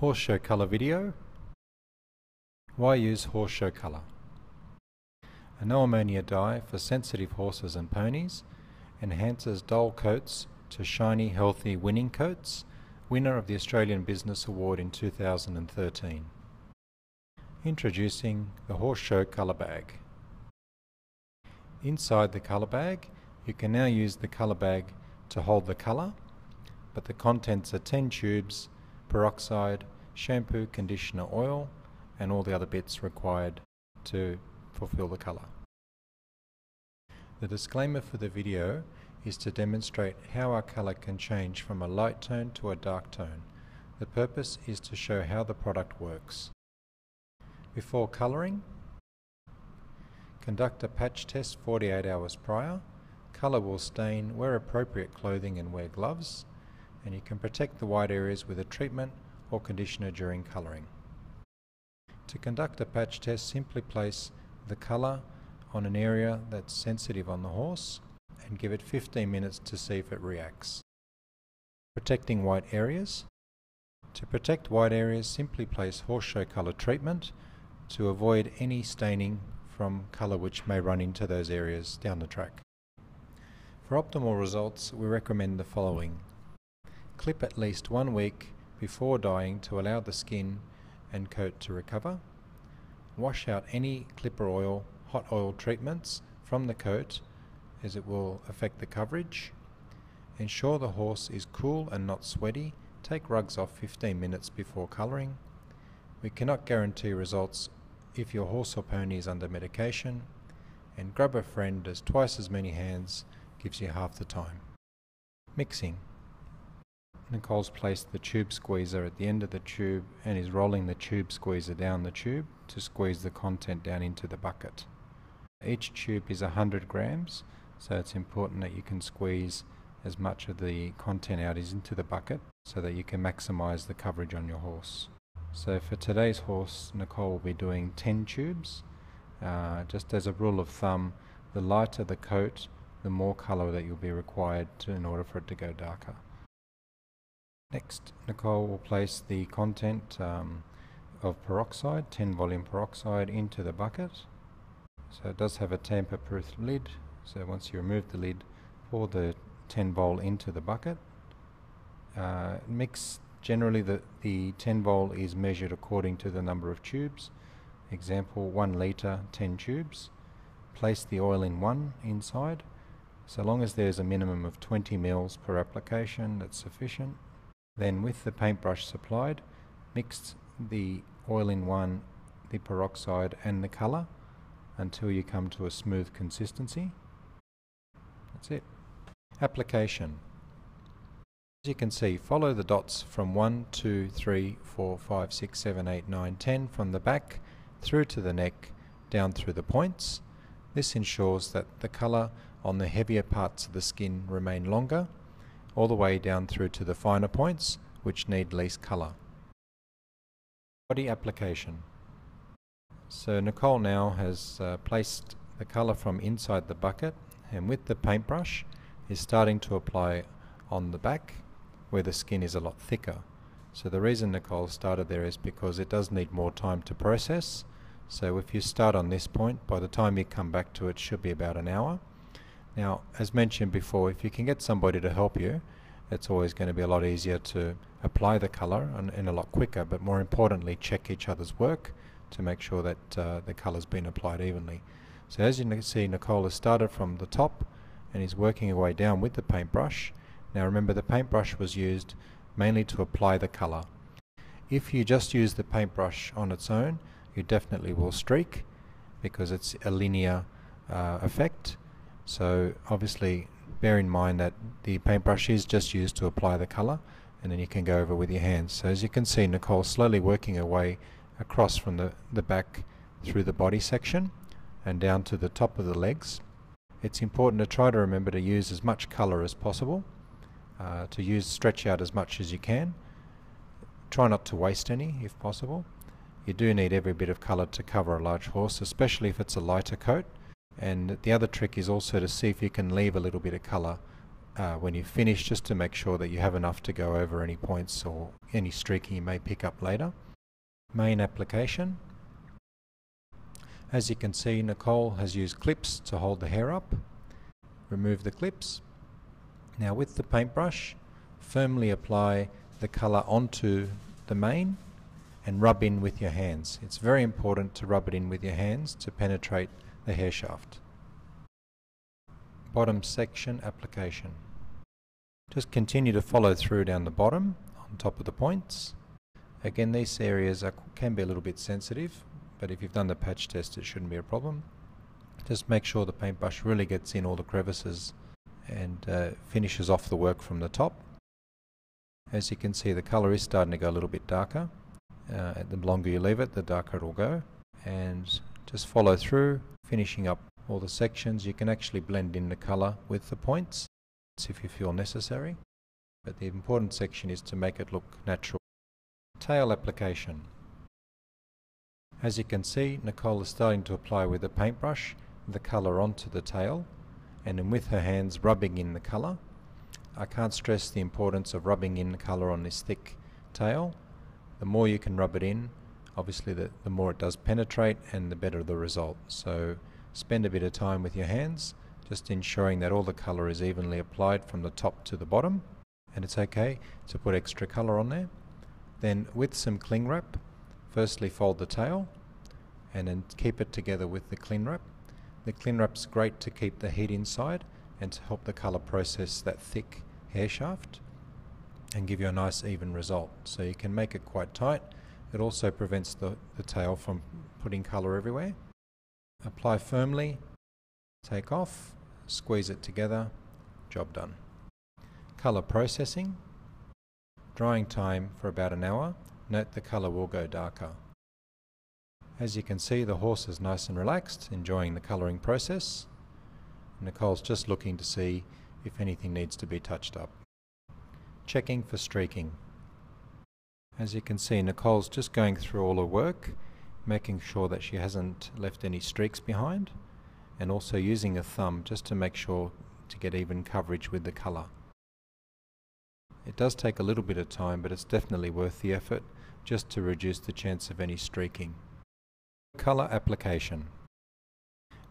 Horse show colour video. Why use horse show colour? A no ammonia dye for sensitive horses and ponies enhances dull coats to shiny, healthy winning coats, winner of the Australian Business Award in 2013. Introducing the Horse Show Colour Bag. Inside the colour bag, you can now use the colour bag to hold the colour, but the contents are 10 tubes peroxide, shampoo, conditioner, oil, and all the other bits required to fulfill the colour. The disclaimer for the video is to demonstrate how our colour can change from a light tone to a dark tone. The purpose is to show how the product works. Before colouring, conduct a patch test 48 hours prior. Colour will stain, wear appropriate clothing and wear gloves and you can protect the white areas with a treatment or conditioner during colouring. To conduct a patch test, simply place the colour on an area that's sensitive on the horse and give it 15 minutes to see if it reacts. Protecting white areas. To protect white areas, simply place horse show colour treatment to avoid any staining from colour which may run into those areas down the track. For optimal results, we recommend the following. Clip at least one week before dyeing to allow the skin and coat to recover. Wash out any clipper oil, hot oil treatments from the coat as it will affect the coverage. Ensure the horse is cool and not sweaty. Take rugs off 15 minutes before colouring. We cannot guarantee results if your horse or pony is under medication. And grab a friend as twice as many hands gives you half the time. Mixing. Nicole's placed the tube squeezer at the end of the tube and is rolling the tube squeezer down the tube to squeeze the content down into the bucket. Each tube is 100 grams, so it's important that you can squeeze as much of the content out as into the bucket so that you can maximize the coverage on your horse. So for today's horse, Nicole will be doing 10 tubes. Uh, just as a rule of thumb, the lighter the coat, the more color that you'll be required to, in order for it to go darker. Next, Nicole will place the content um, of peroxide, 10 volume peroxide, into the bucket. So it does have a tamper-proof lid, so once you remove the lid, pour the 10 vol into the bucket. Uh, mix, generally the, the 10 vol is measured according to the number of tubes. Example, 1 litre, 10 tubes. Place the oil in one inside. So long as there's a minimum of 20 mils per application, that's sufficient. Then with the paintbrush supplied, mix the oil-in-one, the peroxide and the colour until you come to a smooth consistency. That's it. Application. As you can see, follow the dots from 1, 2, 3, 4, 5, 6, 7, 8, 9, 10 from the back through to the neck, down through the points. This ensures that the colour on the heavier parts of the skin remain longer all the way down through to the finer points which need least colour. Body application. So Nicole now has uh, placed the colour from inside the bucket and with the paintbrush is starting to apply on the back where the skin is a lot thicker. So the reason Nicole started there is because it does need more time to process. So if you start on this point, by the time you come back to it should be about an hour. Now, as mentioned before, if you can get somebody to help you, it's always going to be a lot easier to apply the color and, and a lot quicker, but more importantly, check each other's work to make sure that uh, the color's been applied evenly. So as you can see, Nicole has started from the top and is working her way down with the paintbrush. Now remember, the paintbrush was used mainly to apply the color. If you just use the paintbrush on its own, you definitely will streak because it's a linear uh, effect so obviously bear in mind that the paintbrush is just used to apply the colour and then you can go over with your hands. So as you can see Nicole slowly working her way across from the, the back through the body section and down to the top of the legs. It's important to try to remember to use as much colour as possible, uh, to use stretch out as much as you can. Try not to waste any if possible. You do need every bit of colour to cover a large horse, especially if it's a lighter coat. And the other trick is also to see if you can leave a little bit of colour uh, when you finish just to make sure that you have enough to go over any points or any streaking you may pick up later. Mane application. As you can see Nicole has used clips to hold the hair up. Remove the clips. Now with the paintbrush firmly apply the colour onto the mane and rub in with your hands. It's very important to rub it in with your hands to penetrate the hair shaft. Bottom section application. Just continue to follow through down the bottom on top of the points. Again these areas are, can be a little bit sensitive but if you've done the patch test it shouldn't be a problem. Just make sure the paintbrush really gets in all the crevices and uh, finishes off the work from the top. As you can see the colour is starting to go a little bit darker. Uh, the longer you leave it the darker it will go and just follow through finishing up all the sections. You can actually blend in the colour with the points if you feel necessary but the important section is to make it look natural. Tail application. As you can see Nicole is starting to apply with a paintbrush the colour onto the tail and then with her hands rubbing in the colour. I can't stress the importance of rubbing in the colour on this thick tail. The more you can rub it in, obviously the, the more it does penetrate and the better the result. So spend a bit of time with your hands, just ensuring that all the colour is evenly applied from the top to the bottom. And it's okay to put extra colour on there. Then with some cling wrap, firstly fold the tail and then keep it together with the cling wrap the cling wrap's great to keep the heat inside and to help the colour process that thick hair shaft and give you a nice even result. So you can make it quite tight. It also prevents the, the tail from putting colour everywhere. Apply firmly, take off, squeeze it together, job done. Colour processing, drying time for about an hour. Note the colour will go darker. As you can see the horse is nice and relaxed, enjoying the colouring process. Nicole's just looking to see if anything needs to be touched up. Checking for streaking. As you can see Nicole's just going through all her work, making sure that she hasn't left any streaks behind and also using a thumb just to make sure to get even coverage with the colour. It does take a little bit of time but it's definitely worth the effort just to reduce the chance of any streaking. Color application.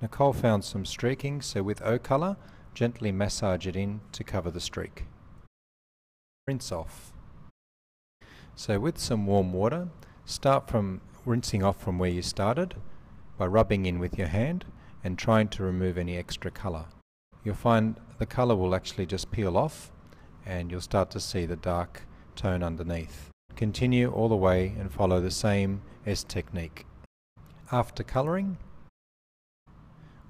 Nicole found some streaking, so with O-Color, gently massage it in to cover the streak. Rinse off. So with some warm water, start from rinsing off from where you started by rubbing in with your hand and trying to remove any extra colour. You'll find the colour will actually just peel off and you'll start to see the dark tone underneath. Continue all the way and follow the same S technique. After colouring,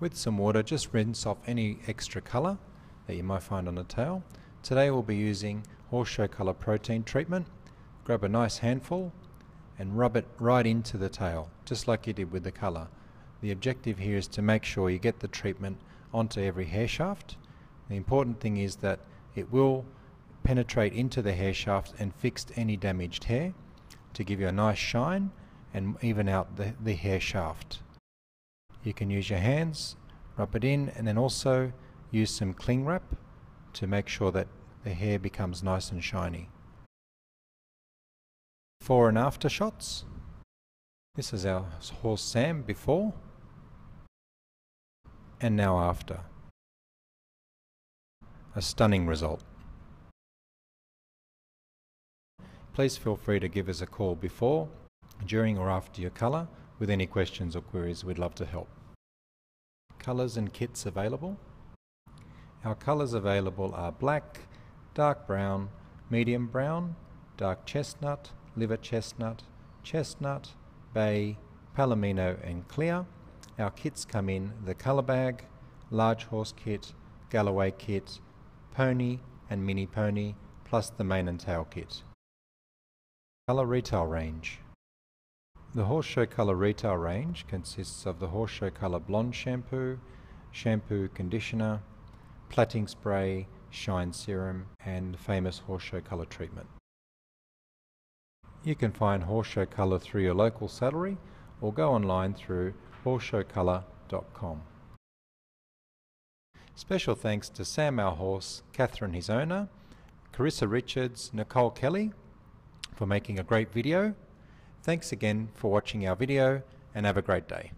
with some water, just rinse off any extra colour that you might find on the tail. Today we'll be using horse show colour protein treatment. Grab a nice handful and rub it right into the tail, just like you did with the colour. The objective here is to make sure you get the treatment onto every hair shaft. The important thing is that it will penetrate into the hair shaft and fix any damaged hair to give you a nice shine and even out the, the hair shaft. You can use your hands, rub it in, and then also use some cling wrap to make sure that the hair becomes nice and shiny. Before and after shots. This is our horse Sam before and now after. A stunning result. Please feel free to give us a call before during or after your colour with any questions or queries we'd love to help. Colours and kits available. Our colours available are black, dark brown, medium brown, dark chestnut, liver chestnut, chestnut, bay, palomino and clear. Our kits come in the colour bag, large horse kit, Galloway kit, pony and mini pony, plus the mane and tail kit. Colour retail range. The Horse Show Colour retail range consists of the Horse Show Colour Blonde Shampoo, Shampoo Conditioner, Plaiting Spray, Shine Serum and famous Horse Show Colour Treatment. You can find Horse Show Colour through your local saddlery or go online through horseshowcolour.com. Special thanks to Sam our horse, Catherine his owner, Carissa Richards, Nicole Kelly for making a great video. Thanks again for watching our video and have a great day.